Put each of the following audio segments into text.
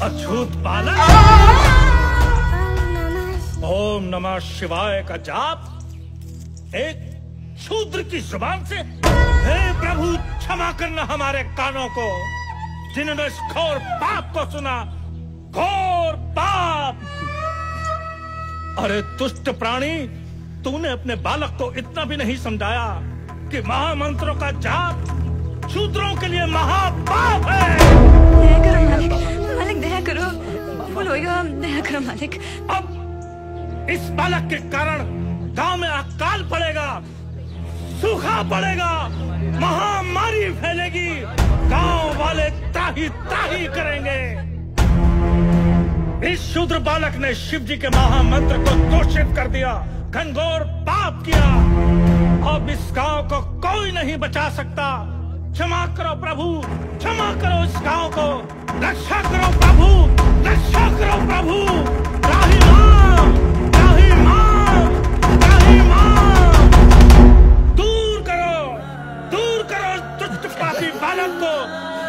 अछूत Shivaya. ओम नमः शिवाय का जाप। एक शूद्र की ज़ुबान से हे प्रभु क्षमा करना हमारे कानों को। जिन्होंने इस घोर पाप को सुना घोर पाप। अरे दुष्ट प्राणी तूने अपने बालक को इतना भी नहीं समझाया कि महामंत्रों का जाप शूद्रों के लिए महापाप है। दया करो मालिक मालिक दया करो। होएगा दया करो मालिक। अब इस बालक के कारण गाँव में अकाल पड़ेगा सूखा पड़ेगा महामारी फैलेगी। गाँव वाले ताही ताही करेंगे। इस शूद्र बालक ने शिव जी के महामंत्र को घनघोर पाप किया। अब इस गाँव को कोई नहीं बचा सकता। क्षमा करो प्रभु, क्षमा करो इस गाँव को। रक्षा करो प्रभु, रक्षा करो प्रभु। माँ दूर करो दूर करो पापी को।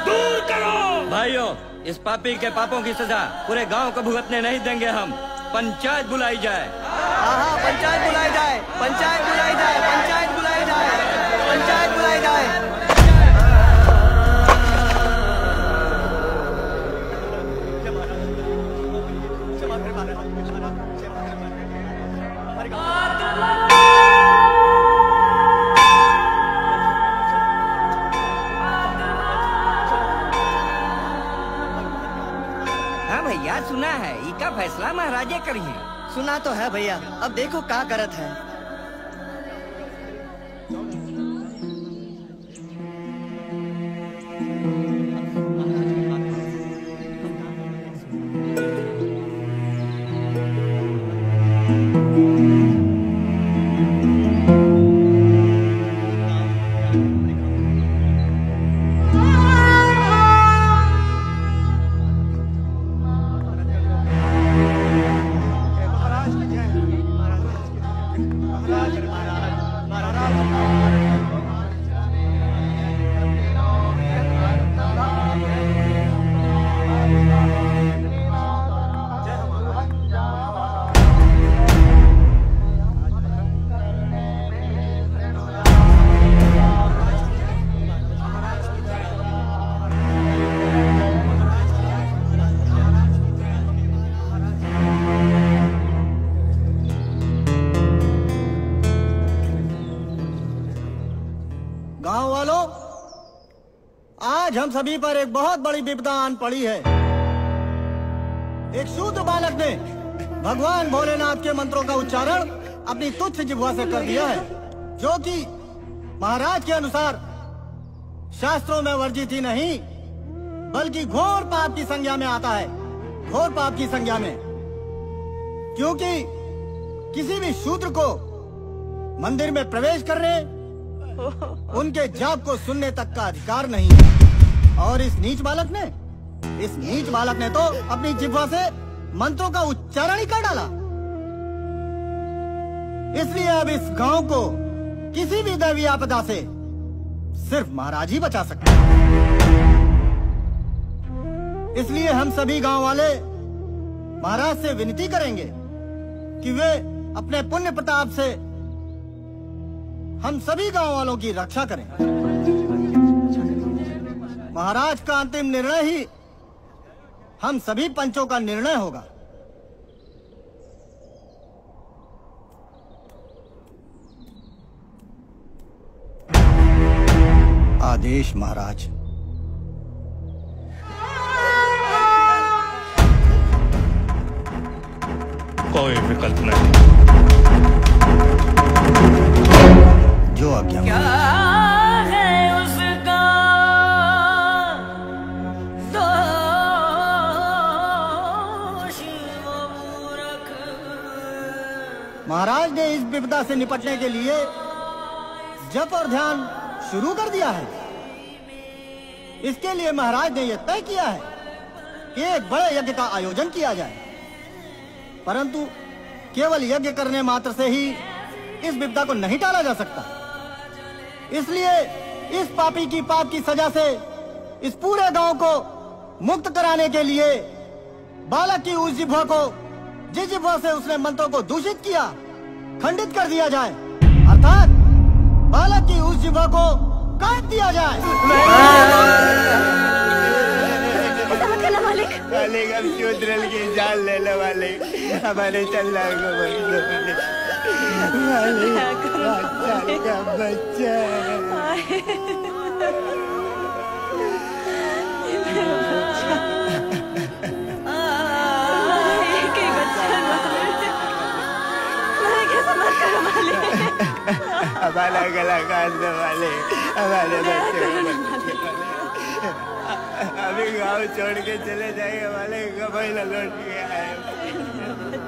दूर करो। इस पापी के पापों की सजा पूरे गाँव को भुगतने नहीं देंगे हम। पंचायत बुलाई जाए। हाँ हाँ पंचायत बुलाई जाए। पंचायत बुलाई जाए, पंचायत बुलाई जाए, पंचायत बुलाई जाए। हाँ भैया, सुना है। इसका फैसला महाराजे करिए सुना तो है भैया। अब देखो क्या करत है। सभी पर एक बहुत बड़ी विपदा आन पड़ी है। एक शूद्र बालक ने भगवान भोलेनाथ के मंत्रों का उच्चारण अपनी तुच्छ जिह्वा से कर दिया है, जो कि महाराज के अनुसार शास्त्रों में वर्जित ही नहीं, बल्कि घोर पाप की संज्ञा में आता है, घोर पाप की संज्ञा में। क्योंकि किसी भी शूद्र को मंदिर में प्रवेश करने, उनके जाप को सुनने तक का अधिकार नहीं है। और इस नीच बालक ने, इस नीच बालक ने तो अपनी जिब्वा से मंत्रों का उच्चारण ही कर डाला। इसलिए अब इस गाँव को किसी भी दैवी आपदा से सिर्फ़ महाराज ही बचा सकते हैं। इसलिए हम सभी गाँव वाले महाराज से विनती करेंगे कि वे अपने पुण्य प्रताप से हम सभी गाँव वालों की रक्षा करें। महाराज का अंतिम निर्णय ही हम सभी पंचों का निर्णय होगा। आदेश महाराज। कोई विकल्प नहीं। जो आज्ञा महाराज ने इस विपदा से निपटने के लिए जप और ध्यान शुरू कर दिया है। इसके लिए महाराज ने यह तय किया है कि एक बड़े यज्ञ का आयोजन किया जाए। परंतु केवल यज्ञ करने मात्र से ही इस विपदा को नहीं टाला जा सकता। इसलिए इस पापी की पाप की सजा से इस पूरे गाँव को मुक्त कराने के लिए बालक की उस जिह्वा को, जिस जिह्वा से उसने मंत्रों को दूषित किया खंडित कर दिया जाए। अर्थात बालक की उस जिह्वा को काट दिया जाए। ऐसा मत करना मालिक। मालिक हम शूद्रल की जान ले लो मालिक? हमारे चल्ला को मालिक। बच्चा हमारा गला काटने वाले हमारे बच्चे अभी गाँव छोड़ के चले जाए हमारे गबई लौट के आए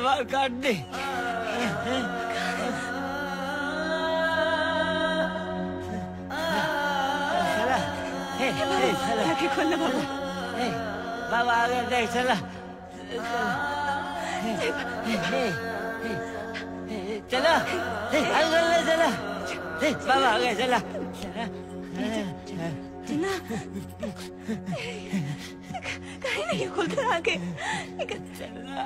मेरे बाल काट दे बाबा आ गया देख चला चला अलगल चला बाबा आ गया चला चला कहीं नहीं खोलता आगे चला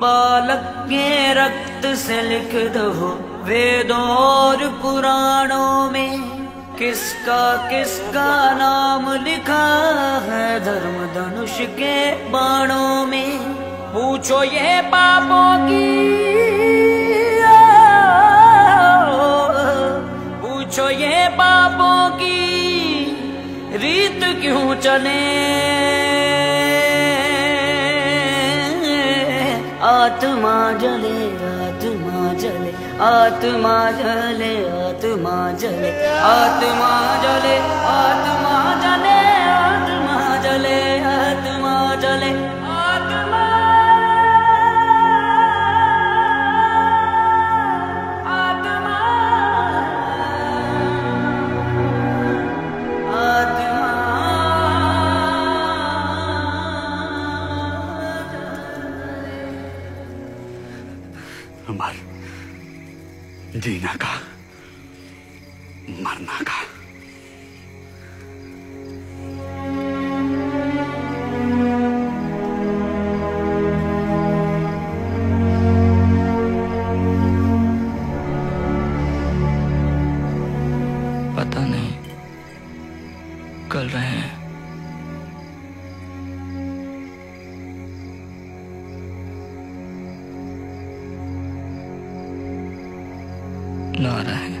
बालक के रक्त से लिख दो वेदों और पुराणों में। किसका किसका नाम लिखा है धर्म धनुष के बाणों में? पूछो ये पापों की पूछो ये पापों की रीत क्यों चले? आत्मा जले आत्मा जले आत्मा जले आत्मा जले आत्मा で田舎 ला रहा है